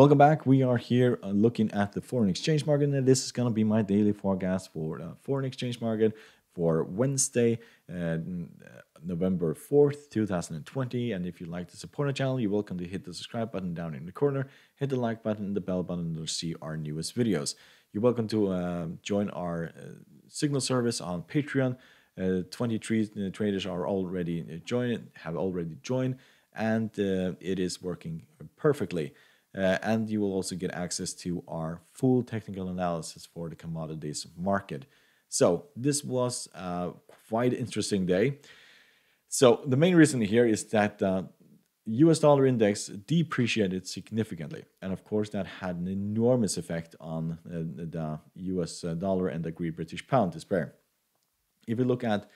Welcome back. We are here uh, looking at the foreign exchange market, and this is going to be my daily forecast for the foreign exchange market for Wednesday, uh, November 4th, 2020. And if you'd like to support the channel, you're welcome to hit the subscribe button down in the corner, hit the like button and the bell button to see our newest videos. You're welcome to uh, join our uh, signal service on Patreon. Uh, 23 uh, traders are already joined, have already joined, and it is working perfectly. Uh, and you will also get access to our full technical analysis for the commodities market. So this was a quite interesting day. So the main reason here is that the US dollar index depreciated significantly. And of course, that had an enormous effect on uh, the US dollar and the Great British pound to spare. If we look at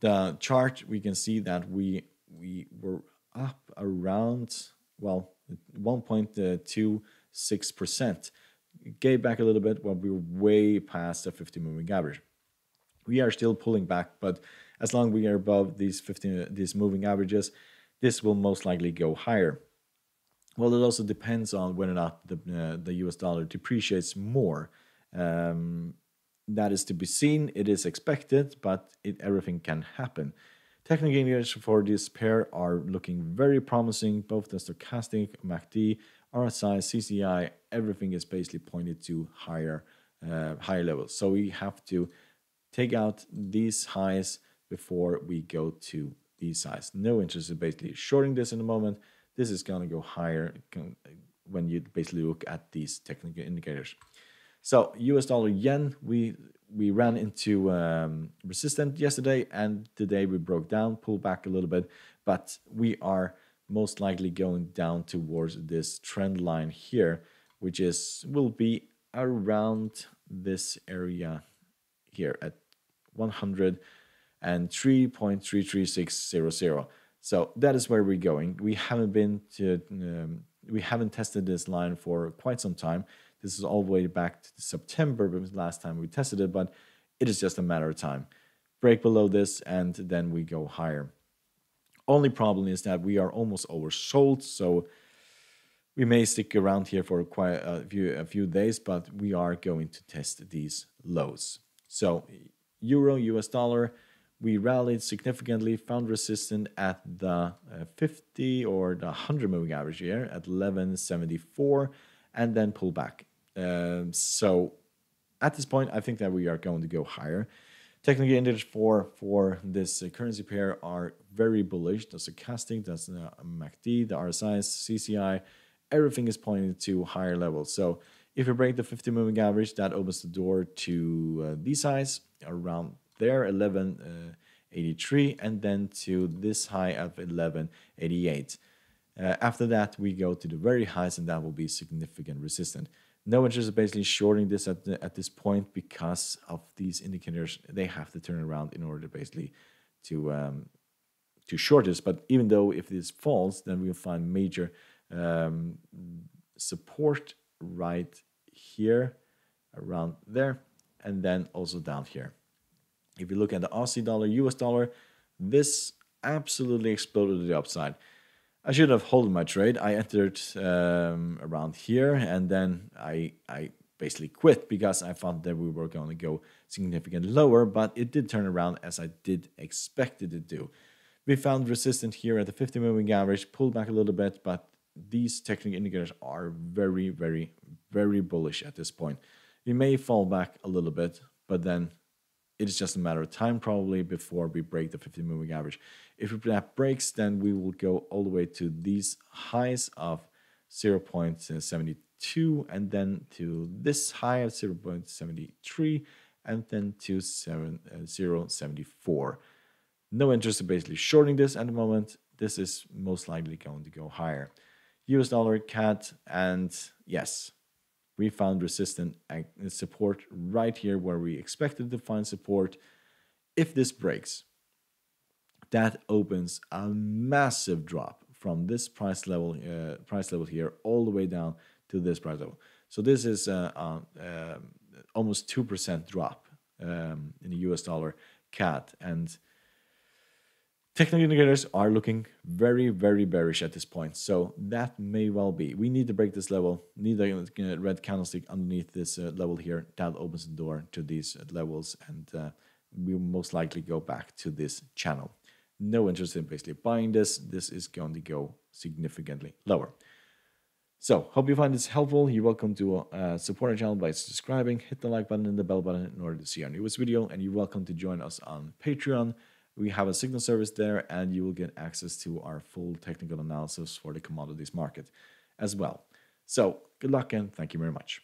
the chart, we can see that we we were up around, well, 1.26%. Gave back a little bit, but we were way past the 50 moving average. We are still pulling back, but as long as we are above these 50 these moving averages, this will most likely go higher. Well, it also depends on whether or not the, uh, the US dollar depreciates more. Um, that is to be seen. It is expected, but it, everything can happen. Technical indicators for this pair are looking very promising. Both the stochastic, MACD, RSI, CCI, everything is basically pointed to higher, uh, higher levels. So we have to take out these highs before we go to these highs. No interest in basically shorting this in the moment. This is going to go higher when you basically look at these technical indicators. So US dollar yen, we we ran into um, resistance yesterday, and today we broke down, pulled back a little bit, but we are most likely going down towards this trend line here, which is will be around this area here at 103.33600. So that is where we're going. We haven't been to um, we haven't tested this line for quite some time. This is all the way back to September, but last time we tested it, but it is just a matter of time. Break below this, and then we go higher. Only problem is that we are almost oversold, so we may stick around here for quite a few a few days, but we are going to test these lows. So euro, US dollar, we rallied significantly, found resistance at the uh, 50 or the 100 moving average here at 1174, and then pull back. Um, so at this point, I think that we are going to go higher. Technical indicators for for this uh, currency pair are very bullish. The stochastic, that's the MACD, the RSI, CCI, everything is pointing to higher levels. So if we break the 50 moving average, that opens the door to uh, these highs around there, 1183, uh, and then to this high of 1188. Uh, after that, we go to the very highs, and that will be significant resistance. No interest is basically shorting this at, the, at this point because of these indicators. They have to turn around in order to basically to um, to short this. But even though if this falls, then we'll find major um, support right here, around there, and then also down here. If you look at the Aussie dollar, US dollar, this absolutely exploded to the upside. I should have held my trade. I entered um, around here and then I I basically quit because I thought that we were going to go significantly lower, but it did turn around as I did expect it to do. We found resistance here at the 50 moving average, pulled back a little bit, but these technical indicators are very, very, very bullish at this point. We may fall back a little bit, but then it is just a matter of time probably before we break the 50 moving average. If that breaks, then we will go all the way to these highs of 0.72 and then to this high of 0.73 and then to 7, uh, 0.74. No interest in basically shorting this at the moment. This is most likely going to go higher. US dollar, CAD, and yes, we found resistant and support right here where we expected to find support. If this breaks, that opens a massive drop from this price level uh, price level here all the way down to this price level. So this is uh, uh, um, almost two percent drop um, in the U.S. dollar CAD, and Technical indicators are looking very, very bearish at this point. So that may well be. We need to break this level, need a red candlestick underneath this uh, level here. That opens the door to these levels and uh, we will most likely go back to this channel. No interest in basically buying this. This is going to go significantly lower. So, hope you find this helpful. You're welcome to uh, support our channel by subscribing, hit the like button and the bell button in order to see our newest video, and you're welcome to join us on Patreon. We have a signal service there, and you will get access to our full technical analysis for the commodities market as well. So, good luck and thank you very much.